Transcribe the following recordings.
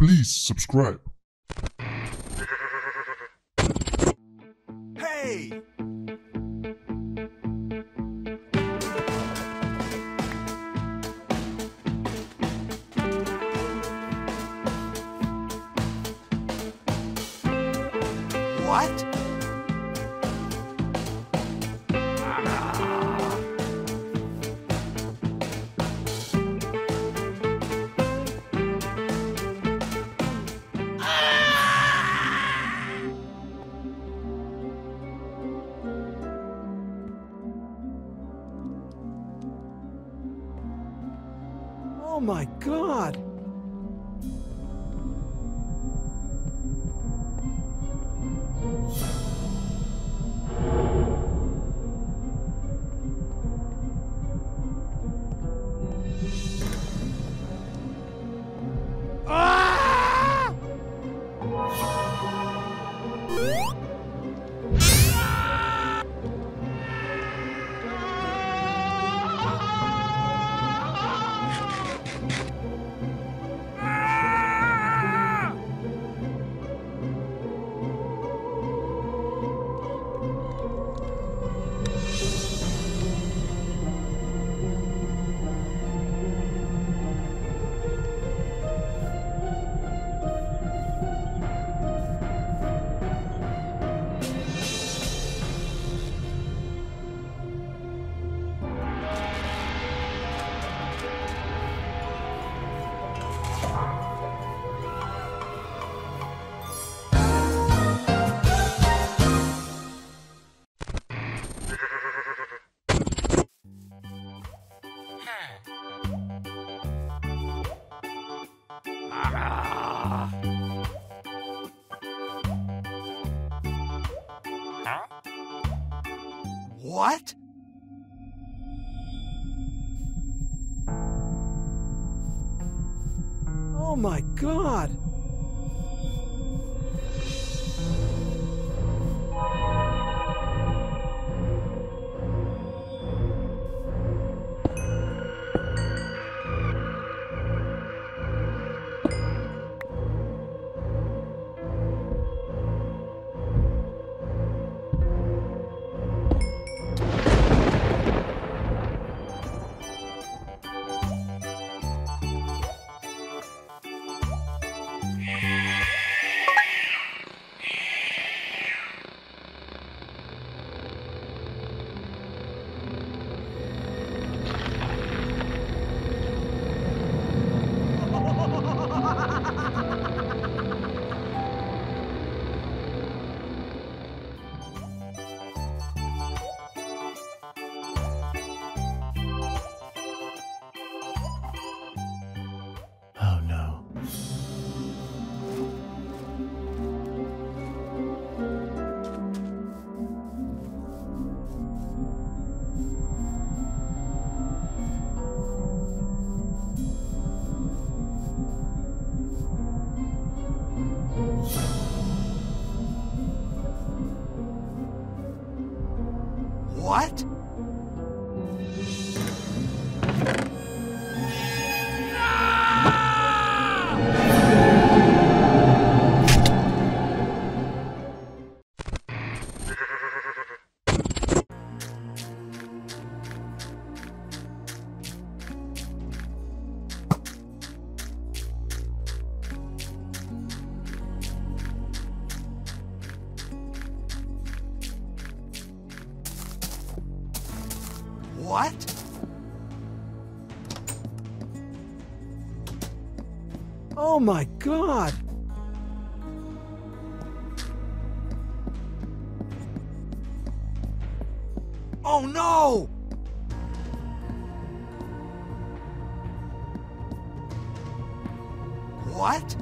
Please subscribe. Hey! Oh my god! Oh my god! Oh no! What?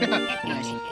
よし。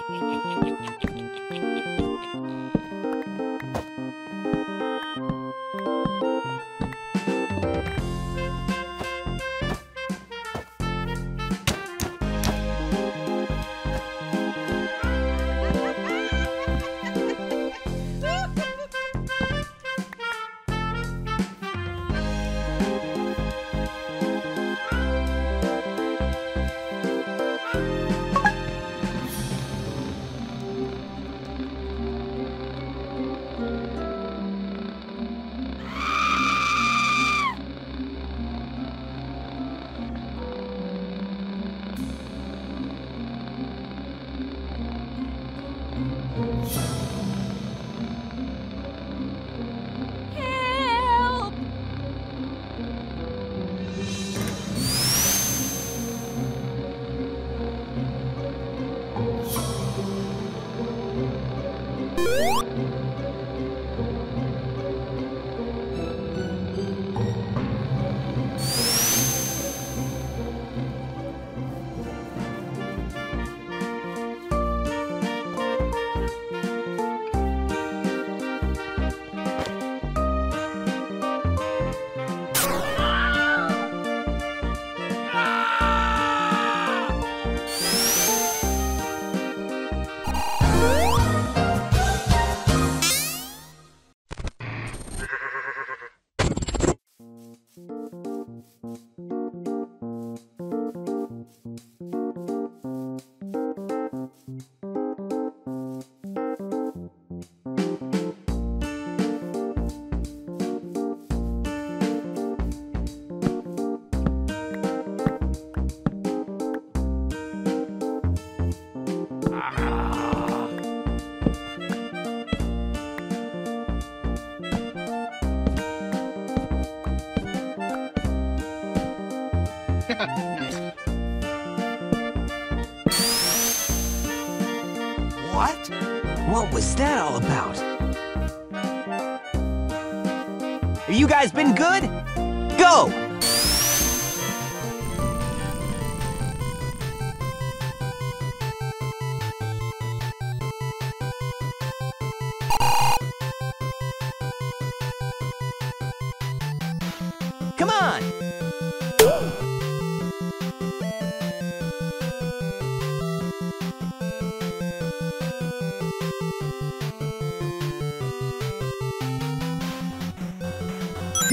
what? What was that all about? Have you guys been good? Go!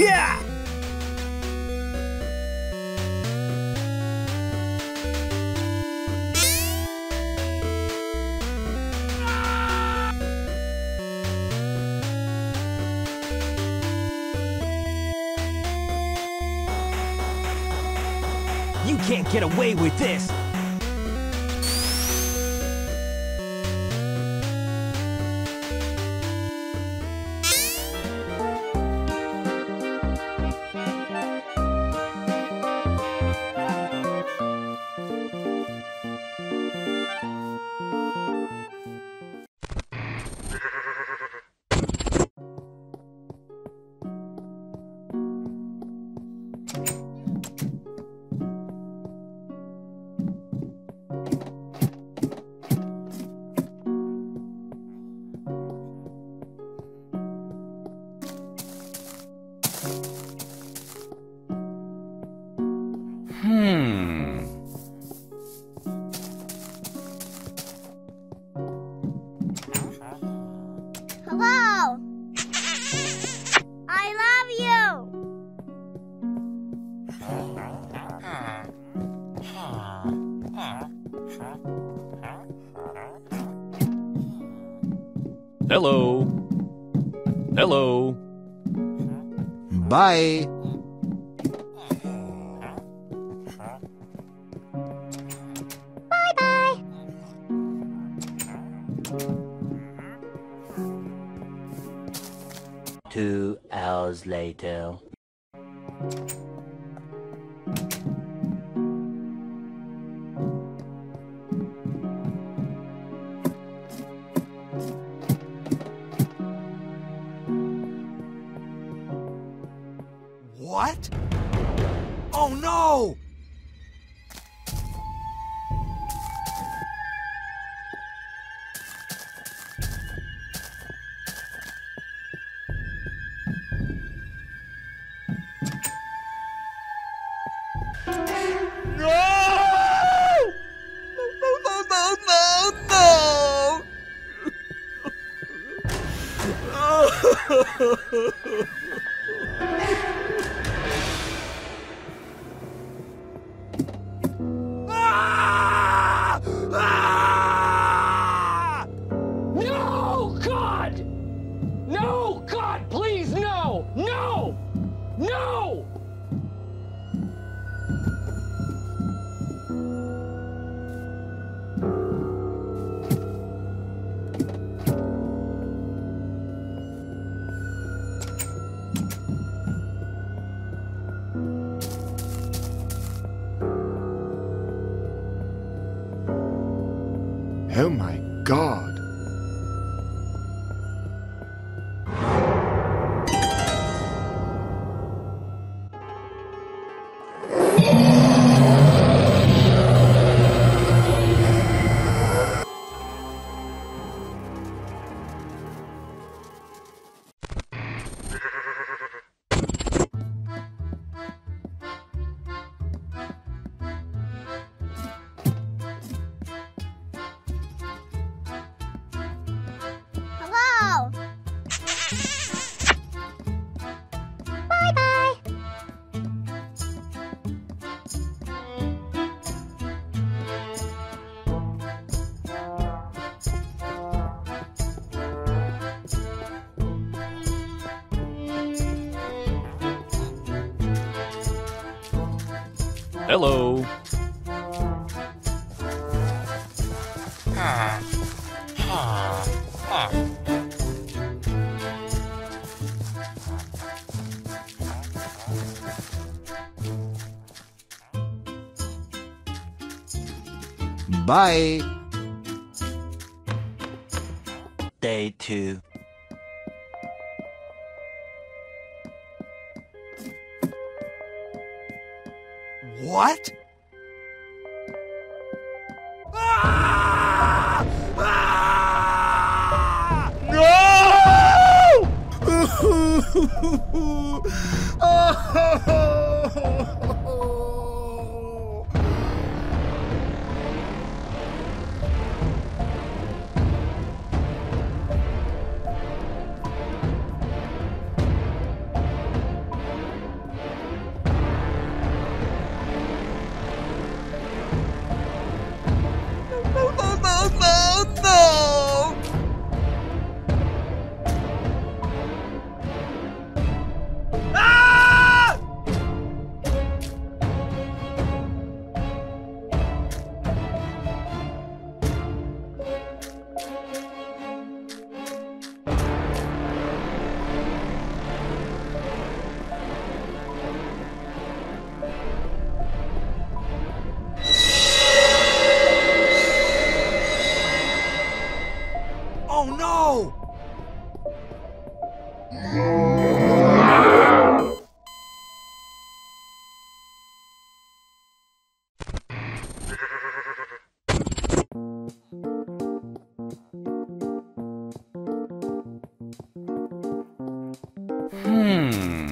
Yeah! You can't get away with this! Bye. Two hours later. Ha ha ha! Oh my Bye. Day 2 What? Ah! Ah! No! oh! 嗯。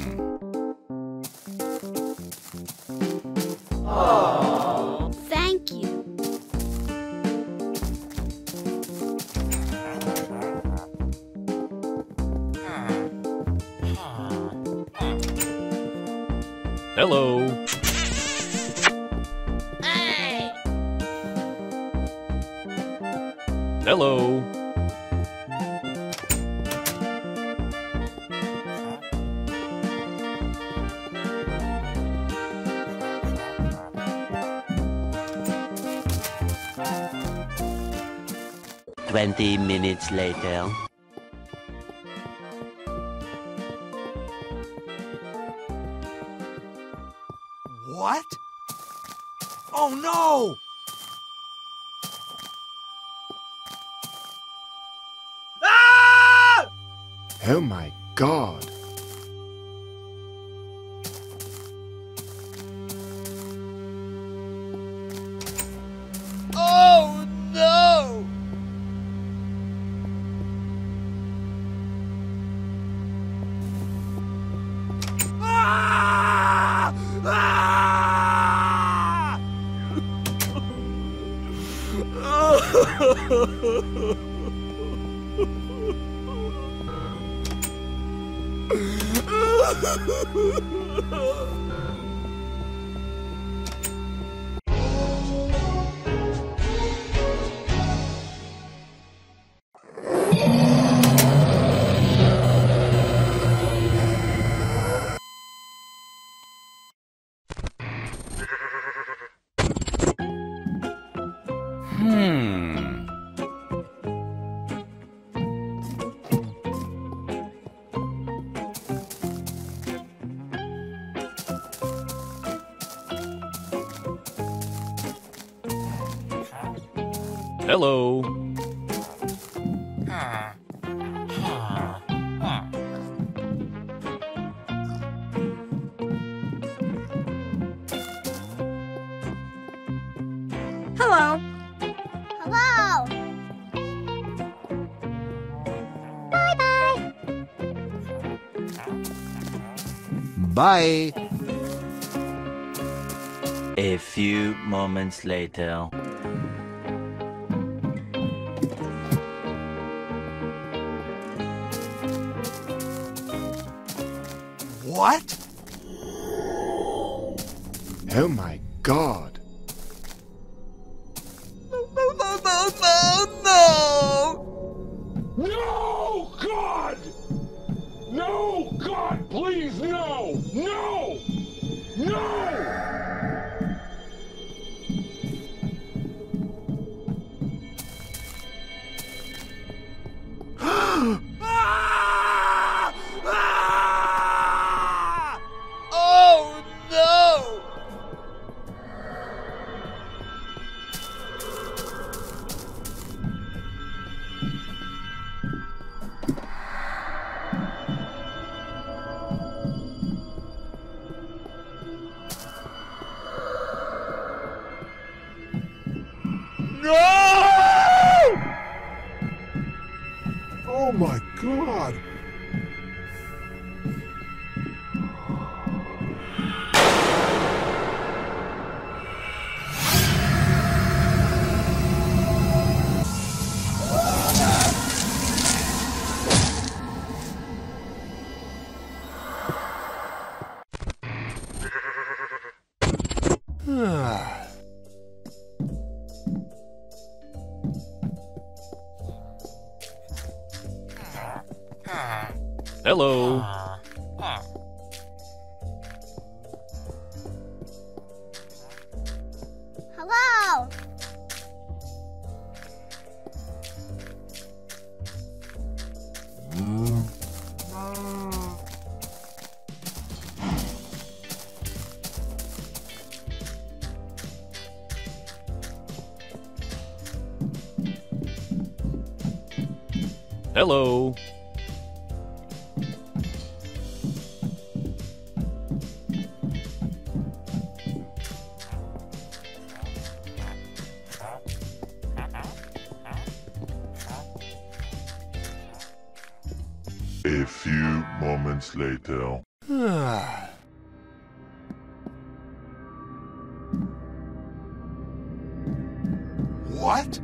20 minutes later. What? Oh no! Ah! Oh my god! Ha ha ha ha ha! Hello. Hello. Hello. Bye bye. Bye. A few moments later. No, no, no! God! No, God, please, No! Oh my god! Hello. What?